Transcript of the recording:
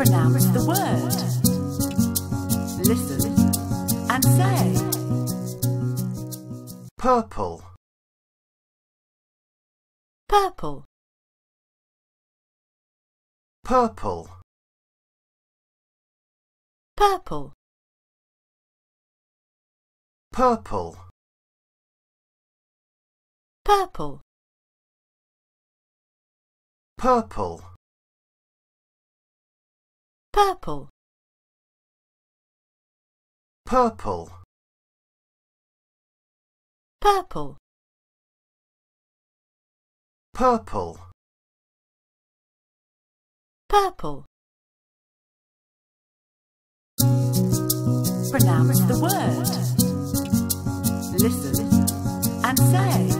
Pronounce the word. Listen and say. Purple. Purple, Purple. purple, Purple. purple, Purple. Purple, Purple. purple, Purple. purple. Pronounce the word. Listen and say.